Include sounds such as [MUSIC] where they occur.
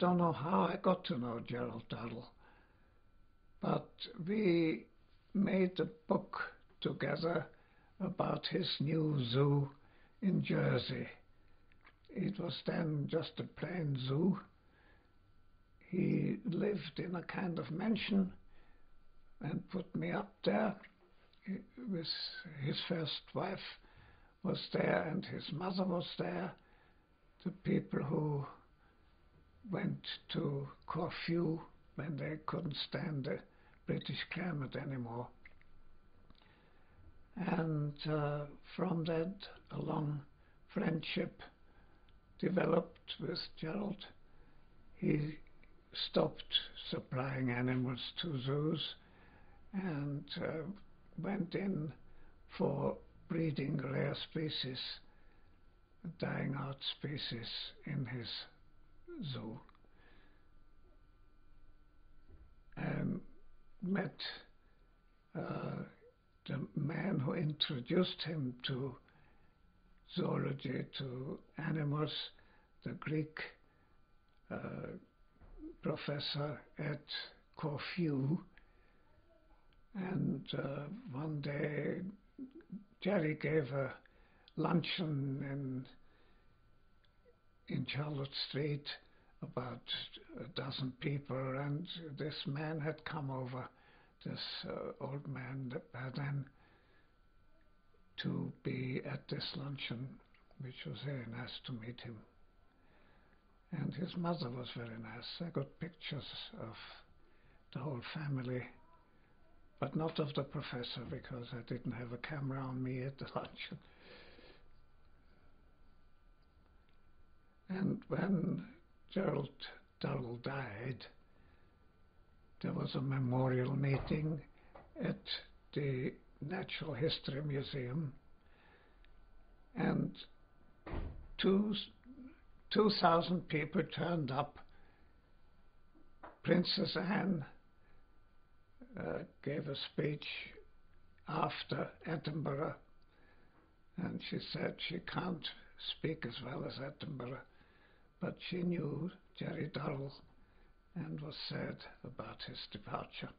don't know how I got to know Gerald Durrell, but we made a book together about his new zoo in Jersey. It was then just a plain zoo. He lived in a kind of mansion and put me up there with his first wife was there and his mother was there. The people who went to Corfu when they couldn't stand the British climate anymore. And uh, from that, a long friendship developed with Gerald. He stopped supplying animals to zoos and uh, went in for breeding rare species, dying out species in his zoo. And met uh, the man who introduced him to zoology, to animals, the Greek uh, professor at Corfu. And uh, one day, Gerry gave a luncheon in in Charlotte Street, about a dozen people, and this man had come over, this uh, old man, then to be at this luncheon, which was very nice to meet him. And his mother was very nice. I got pictures of the whole family, but not of the professor because I didn't have a camera on me at the [LAUGHS] luncheon. And when Gerald Durrell died, there was a memorial meeting at the Natural History Museum, and two 2,000 people turned up. Princess Anne uh, gave a speech after Attenborough, and she said she can't speak as well as Attenborough, but she knew Gerry Durrell and was sad about his departure.